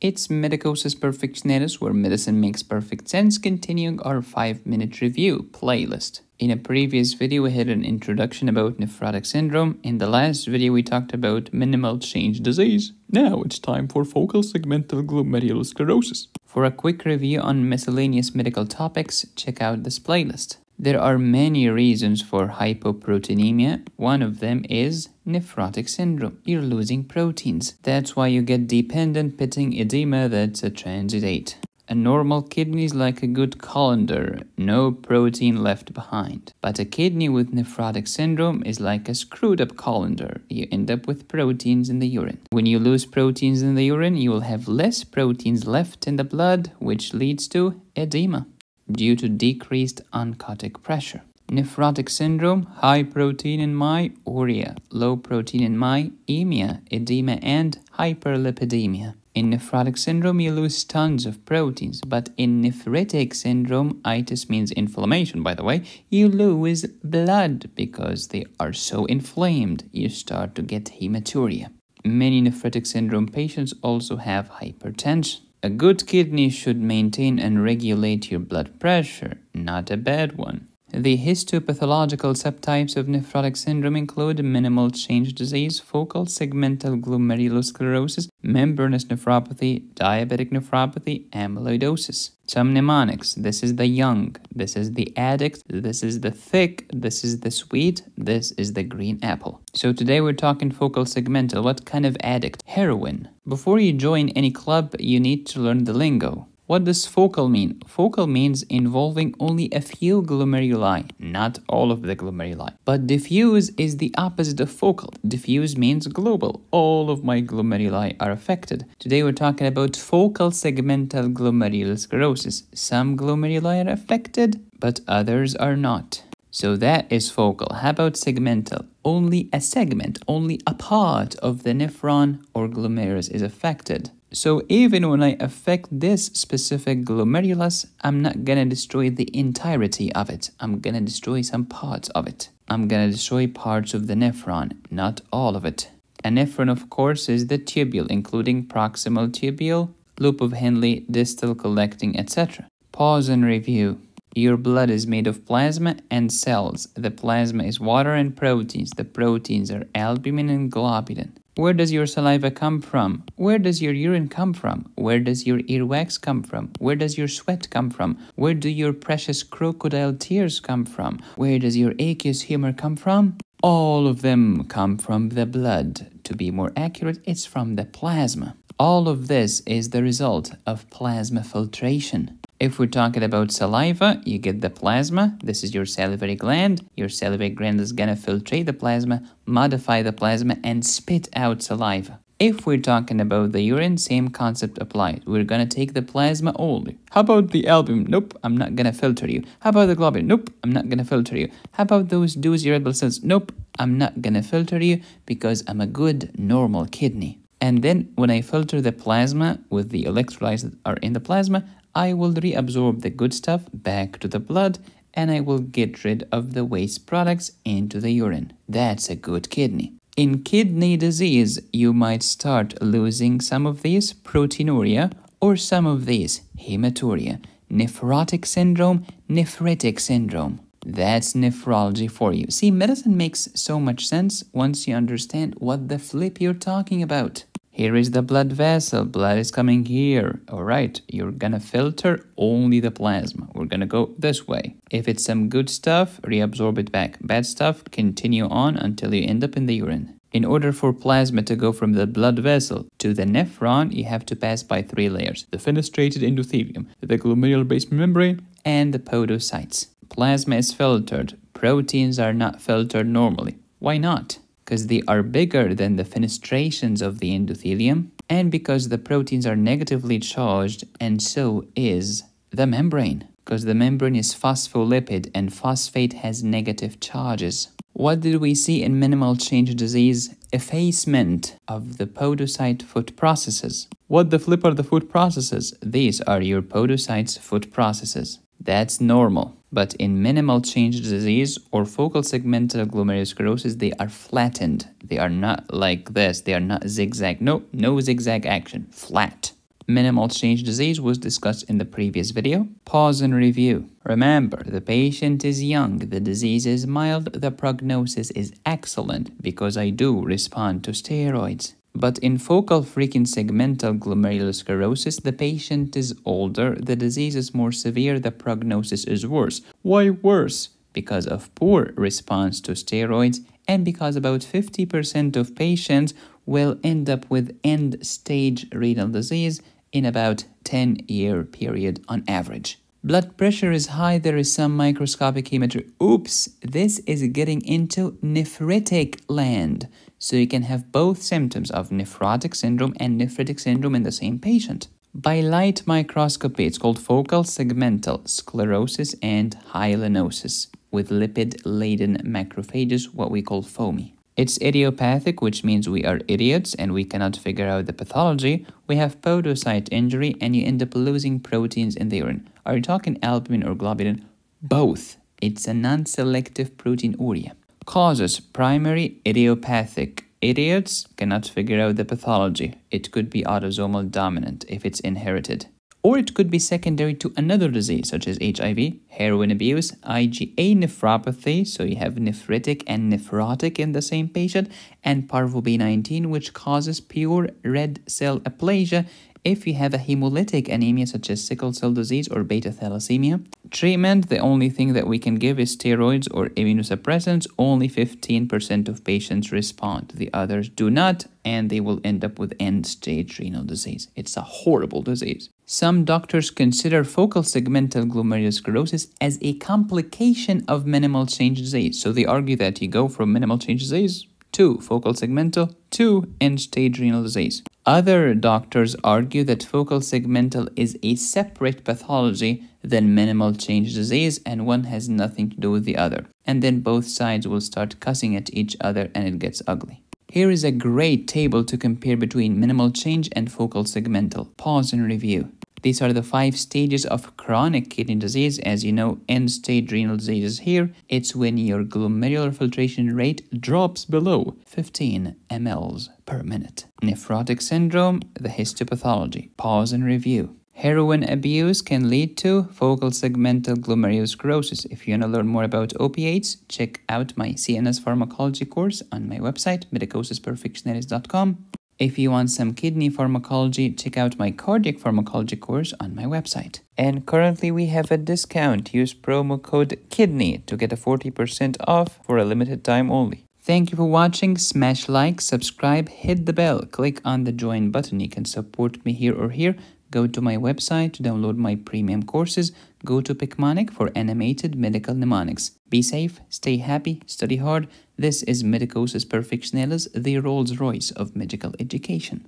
It's Medicosis Perfectionalis, where medicine makes perfect sense, continuing our 5 minute review playlist. In a previous video, we had an introduction about nephrotic syndrome. In the last video, we talked about minimal change disease. Now it's time for focal segmental glomerulosclerosis. For a quick review on miscellaneous medical topics, check out this playlist. There are many reasons for hypoproteinemia. One of them is nephrotic syndrome. You're losing proteins. That's why you get dependent pitting edema that's a uh, transudate. A normal kidney is like a good colander, no protein left behind. But a kidney with nephrotic syndrome is like a screwed up colander. You end up with proteins in the urine. When you lose proteins in the urine, you will have less proteins left in the blood, which leads to edema due to decreased oncotic pressure. Nephrotic syndrome, high protein in my urea, low protein in my emia, edema, and hyperlipidemia. In nephrotic syndrome, you lose tons of proteins, but in nephritic syndrome, itis means inflammation, by the way, you lose blood because they are so inflamed, you start to get hematuria. Many nephritic syndrome patients also have hypertension. A good kidney should maintain and regulate your blood pressure, not a bad one. The histopathological subtypes of nephrotic syndrome include minimal change disease, focal segmental glomerulosclerosis, membranous nephropathy, diabetic nephropathy, amyloidosis. Some mnemonics. This is the young, this is the addict, this is the thick, this is the sweet, this is the green apple. So today we're talking focal segmental. What kind of addict? Heroin. Before you join any club, you need to learn the lingo. What does focal mean? Focal means involving only a few glomeruli, not all of the glomeruli. But diffuse is the opposite of focal. Diffuse means global. All of my glomeruli are affected. Today we're talking about focal segmental glomerulosclerosis. Some glomeruli are affected, but others are not. So that is focal. How about segmental? Only a segment, only a part of the nephron or glomerulus is affected. So even when I affect this specific glomerulus, I'm not gonna destroy the entirety of it. I'm gonna destroy some parts of it. I'm gonna destroy parts of the nephron, not all of it. A nephron, of course, is the tubule, including proximal tubule, loop of Henle, distal collecting, etc. Pause and review. Your blood is made of plasma and cells. The plasma is water and proteins. The proteins are albumin and globulin. Where does your saliva come from? Where does your urine come from? Where does your earwax come from? Where does your sweat come from? Where do your precious crocodile tears come from? Where does your aqueous humor come from? All of them come from the blood. To be more accurate, it's from the plasma. All of this is the result of plasma filtration. If we're talking about saliva, you get the plasma. This is your salivary gland. Your salivary gland is gonna filtrate the plasma, modify the plasma, and spit out saliva. If we're talking about the urine, same concept applies. We're gonna take the plasma only. How about the albumin? Nope, I'm not gonna filter you. How about the globulin? Nope, I'm not gonna filter you. How about those doozy red blood cells? Nope, I'm not gonna filter you because I'm a good normal kidney. And then when I filter the plasma with the electrolytes that are in the plasma, I will reabsorb the good stuff back to the blood and I will get rid of the waste products into the urine. That's a good kidney. In kidney disease, you might start losing some of these proteinuria or some of these hematuria, nephrotic syndrome, nephritic syndrome. That's nephrology for you. See, medicine makes so much sense once you understand what the flip you're talking about. Here is the blood vessel. Blood is coming here. All right, you're gonna filter only the plasma. We're gonna go this way. If it's some good stuff, reabsorb it back. Bad stuff, continue on until you end up in the urine. In order for plasma to go from the blood vessel to the nephron, you have to pass by three layers. The fenestrated endothelium, the glomerular basement membrane, and the podocytes. Plasma is filtered. Proteins are not filtered normally. Why not? Because they are bigger than the fenestrations of the endothelium and because the proteins are negatively charged and so is the membrane because the membrane is phospholipid and phosphate has negative charges. What did we see in minimal change disease? Effacement of the podocyte foot processes. What the flip are the foot processes? These are your podocytes foot processes. That's normal. But in minimal change disease or focal segmental glomerulosclerosis, they are flattened. They are not like this. They are not zigzag. No, no zigzag action. Flat. Minimal change disease was discussed in the previous video. Pause and review. Remember, the patient is young, the disease is mild, the prognosis is excellent because I do respond to steroids. But in focal frequent segmental glomerulosclerosis, the patient is older, the disease is more severe, the prognosis is worse. Why worse? Because of poor response to steroids and because about 50% of patients will end up with end stage renal disease in about 10 year period on average. Blood pressure is high, there is some microscopic hematuria. Oops, this is getting into nephritic land. So you can have both symptoms of nephrotic syndrome and nephritic syndrome in the same patient. By light microscopy, it's called focal segmental sclerosis and hyalinosis with lipid-laden macrophages, what we call foamy. It's idiopathic, which means we are idiots and we cannot figure out the pathology. We have podocyte injury and you end up losing proteins in the urine. Are you talking albumin or globulin? Both. It's a non-selective proteinuria. Causes primary idiopathic. Idiots cannot figure out the pathology. It could be autosomal dominant if it's inherited or it could be secondary to another disease such as HIV, heroin abuse, IgA nephropathy, so you have nephritic and nephrotic in the same patient, and parvo B19, which causes pure red cell aplasia if you have a hemolytic anemia such as sickle cell disease or beta thalassemia. Treatment, the only thing that we can give is steroids or immunosuppressants. Only 15% of patients respond. The others do not, and they will end up with end-stage renal disease. It's a horrible disease. Some doctors consider focal segmental glomerulosclerosis as a complication of minimal change disease. So they argue that you go from minimal change disease to focal segmental 2. end-stage renal disease. Other doctors argue that focal segmental is a separate pathology than minimal change disease and one has nothing to do with the other. And then both sides will start cussing at each other and it gets ugly. Here is a great table to compare between minimal change and focal segmental. Pause and review. These are the five stages of chronic kidney disease. As you know, end-stage renal disease is here. It's when your glomerular filtration rate drops below 15 mLs per minute. Nephrotic syndrome, the histopathology. Pause and review. Heroin abuse can lead to focal segmental glomerulosclerosis. If you want to learn more about opiates, check out my CNS pharmacology course on my website, medicosisperfectionalis.com. If you want some kidney pharmacology, check out my cardiac pharmacology course on my website. And currently we have a discount. Use promo code KIDNEY to get a 40% off for a limited time only. Thank you for watching. Smash like, subscribe, hit the bell, click on the join button. You can support me here or here. Go to my website to download my premium courses. Go to Picmonic for animated medical mnemonics. Be safe, stay happy, study hard. This is Medicosis Perfectionalis, the Rolls Royce of medical education.